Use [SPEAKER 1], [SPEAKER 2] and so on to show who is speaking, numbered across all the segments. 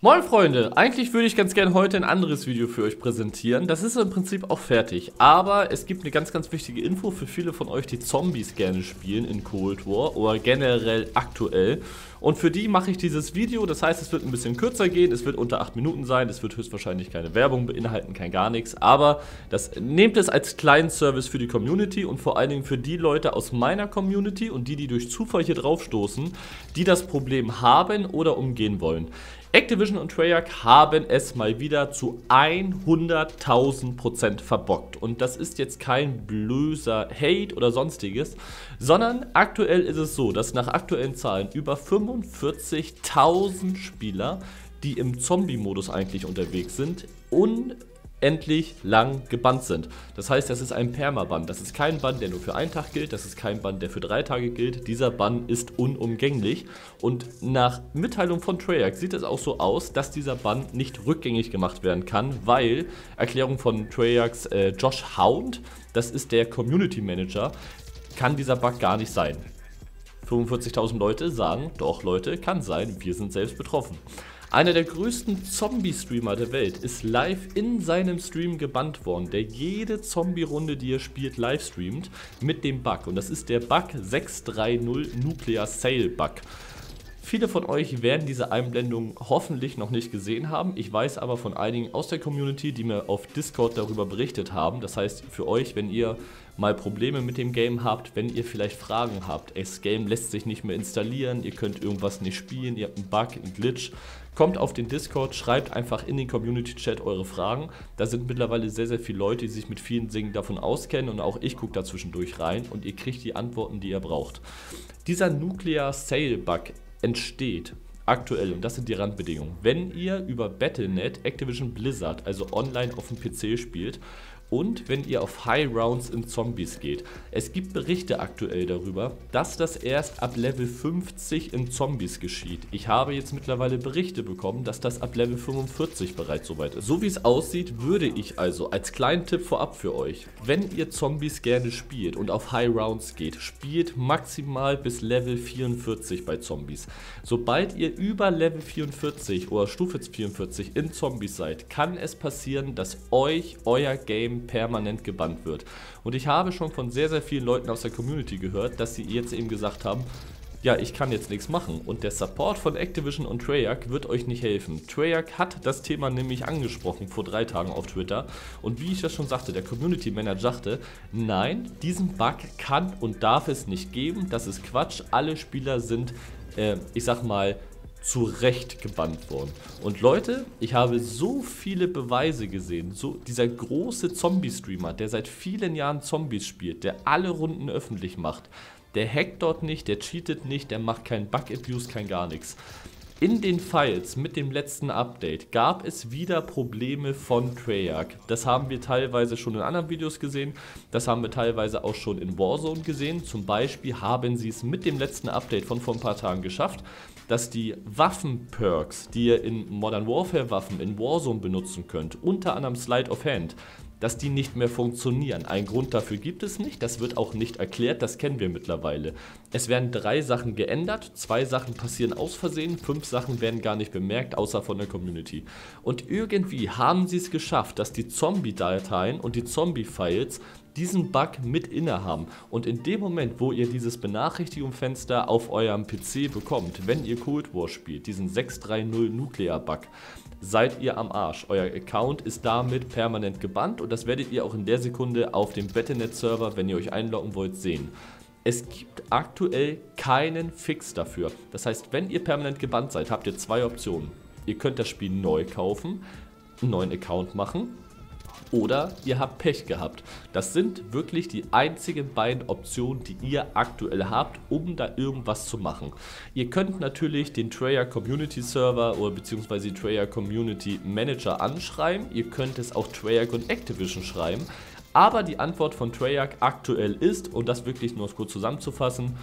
[SPEAKER 1] Moin Freunde, eigentlich würde ich ganz gerne heute ein anderes Video für euch präsentieren. Das ist im Prinzip auch fertig, aber es gibt eine ganz, ganz wichtige Info für viele von euch, die Zombies gerne spielen in Cold War oder generell aktuell. Und für die mache ich dieses Video, das heißt, es wird ein bisschen kürzer gehen, es wird unter 8 Minuten sein, es wird höchstwahrscheinlich keine Werbung beinhalten, kein gar nichts, aber das nehmt es als kleinen Service für die Community und vor allen Dingen für die Leute aus meiner Community und die, die durch Zufall hier drauf stoßen, die das Problem haben oder umgehen wollen. Activision und Treyarch haben es mal wieder zu 100.000% verbockt. Und das ist jetzt kein blöser Hate oder sonstiges, sondern aktuell ist es so, dass nach aktuellen Zahlen über 45.000 Spieler, die im Zombie-Modus eigentlich unterwegs sind, un endlich lang gebannt sind. Das heißt, das ist ein Permaban. Das ist kein Bann, der nur für einen Tag gilt. Das ist kein Bann, der für drei Tage gilt. Dieser Bann ist unumgänglich. Und nach Mitteilung von Treyarch sieht es auch so aus, dass dieser Bann nicht rückgängig gemacht werden kann, weil Erklärung von Treyarchs äh, Josh Hound, das ist der Community Manager, kann dieser Bug gar nicht sein. 45.000 Leute sagen, doch Leute, kann sein, wir sind selbst betroffen. Einer der größten Zombie-Streamer der Welt ist live in seinem Stream gebannt worden, der jede Zombie-Runde, die er spielt, live streamt mit dem Bug. Und das ist der Bug 630 Nuclear Sale Bug. Viele von euch werden diese Einblendung hoffentlich noch nicht gesehen haben. Ich weiß aber von einigen aus der Community, die mir auf Discord darüber berichtet haben. Das heißt, für euch, wenn ihr mal Probleme mit dem Game habt, wenn ihr vielleicht Fragen habt, das Game lässt sich nicht mehr installieren, ihr könnt irgendwas nicht spielen, ihr habt einen Bug, einen Glitch, kommt auf den Discord, schreibt einfach in den Community-Chat eure Fragen. Da sind mittlerweile sehr, sehr viele Leute, die sich mit vielen Dingen davon auskennen und auch ich gucke da zwischendurch rein und ihr kriegt die Antworten, die ihr braucht. Dieser Nuclear Sale Bug entsteht aktuell, und das sind die Randbedingungen, wenn ihr über Battle.net Activision Blizzard, also online auf dem PC spielt und wenn ihr auf High Rounds in Zombies geht. Es gibt Berichte aktuell darüber, dass das erst ab Level 50 in Zombies geschieht. Ich habe jetzt mittlerweile Berichte bekommen, dass das ab Level 45 bereits soweit ist. So wie es aussieht, würde ich also als kleinen Tipp vorab für euch, wenn ihr Zombies gerne spielt und auf High Rounds geht, spielt maximal bis Level 44 bei Zombies. Sobald ihr über Level 44 oder Stufe 44 in Zombies seid, kann es passieren, dass euch euer Game permanent gebannt wird. Und ich habe schon von sehr, sehr vielen Leuten aus der Community gehört, dass sie jetzt eben gesagt haben, ja, ich kann jetzt nichts machen. Und der Support von Activision und Treyarch wird euch nicht helfen. Treyarch hat das Thema nämlich angesprochen vor drei Tagen auf Twitter. Und wie ich das schon sagte, der Community Manager sagte, nein, diesen Bug kann und darf es nicht geben. Das ist Quatsch. Alle Spieler sind, äh, ich sag mal, zu Recht gebannt worden. Und Leute, ich habe so viele Beweise gesehen. So, dieser große Zombie-Streamer, der seit vielen Jahren Zombies spielt, der alle Runden öffentlich macht, der hackt dort nicht, der cheatet nicht, der macht keinen Bug-Abuse, kein gar nichts. In den Files mit dem letzten Update gab es wieder Probleme von Treyarch. Das haben wir teilweise schon in anderen Videos gesehen, das haben wir teilweise auch schon in Warzone gesehen. Zum Beispiel haben sie es mit dem letzten Update von vor ein paar Tagen geschafft, dass die Waffen-Perks, die ihr in Modern Warfare Waffen in Warzone benutzen könnt, unter anderem Slide of Hand, dass die nicht mehr funktionieren. Ein Grund dafür gibt es nicht, das wird auch nicht erklärt, das kennen wir mittlerweile. Es werden drei Sachen geändert, zwei Sachen passieren aus Versehen, fünf Sachen werden gar nicht bemerkt, außer von der Community. Und irgendwie haben sie es geschafft, dass die Zombie-Dateien und die Zombie-Files diesen Bug mit innehaben. Und in dem Moment, wo ihr dieses Benachrichtigungsfenster auf eurem PC bekommt, wenn ihr Cold War spielt, diesen 630 Nuclear Bug, seid ihr am Arsch. Euer Account ist damit permanent gebannt und das werdet ihr auch in der Sekunde auf dem Battle.net-Server, wenn ihr euch einloggen wollt, sehen. Es gibt aktuell keinen Fix dafür. Das heißt, wenn ihr permanent gebannt seid, habt ihr zwei Optionen. Ihr könnt das Spiel neu kaufen, einen neuen Account machen oder ihr habt Pech gehabt. Das sind wirklich die einzigen beiden Optionen, die ihr aktuell habt, um da irgendwas zu machen. Ihr könnt natürlich den Treyarch Community Server oder beziehungsweise Treyarch Community Manager anschreiben. Ihr könnt es auch Treyarch und Activision schreiben. Aber die Antwort von Treyarch aktuell ist, und das wirklich nur kurz zusammenzufassen,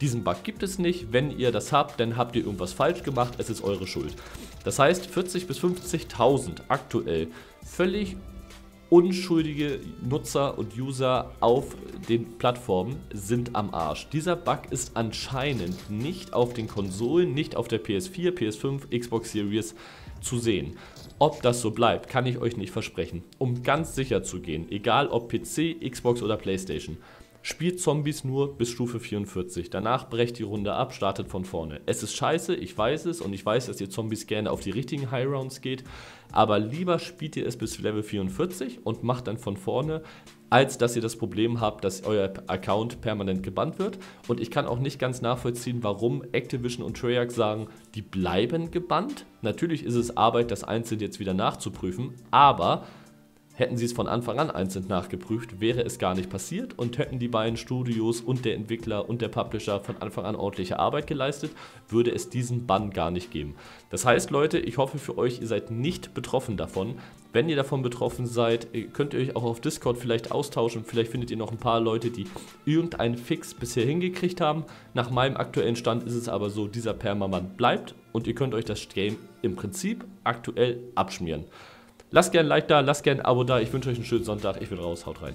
[SPEAKER 1] diesen Bug gibt es nicht. Wenn ihr das habt, dann habt ihr irgendwas falsch gemacht. Es ist eure Schuld. Das heißt, 40.000 bis 50.000 aktuell völlig unschuldige Nutzer und User auf den Plattformen sind am Arsch. Dieser Bug ist anscheinend nicht auf den Konsolen, nicht auf der PS4, PS5, Xbox Series zu sehen. Ob das so bleibt, kann ich euch nicht versprechen. Um ganz sicher zu gehen, egal ob PC, Xbox oder PlayStation, spielt Zombies nur bis Stufe 44. Danach brecht die Runde ab, startet von vorne. Es ist scheiße, ich weiß es und ich weiß, dass ihr Zombies gerne auf die richtigen High Rounds geht, aber lieber spielt ihr es bis Level 44 und macht dann von vorne, als dass ihr das Problem habt, dass euer Account permanent gebannt wird. Und ich kann auch nicht ganz nachvollziehen, warum Activision und Treyarch sagen, die bleiben gebannt. Natürlich ist es Arbeit, das einzeln jetzt wieder nachzuprüfen, aber Hätten sie es von Anfang an einzeln nachgeprüft, wäre es gar nicht passiert und hätten die beiden Studios und der Entwickler und der Publisher von Anfang an ordentliche Arbeit geleistet, würde es diesen Bann gar nicht geben. Das heißt, Leute, ich hoffe für euch, ihr seid nicht betroffen davon. Wenn ihr davon betroffen seid, könnt ihr euch auch auf Discord vielleicht austauschen. Vielleicht findet ihr noch ein paar Leute, die irgendeinen Fix bisher hingekriegt haben. Nach meinem aktuellen Stand ist es aber so, dieser Permaman bleibt und ihr könnt euch das Game im Prinzip aktuell abschmieren. Lasst gerne ein Like da, lasst gerne ein Abo da. Ich wünsche euch einen schönen Sonntag. Ich bin raus. Haut rein.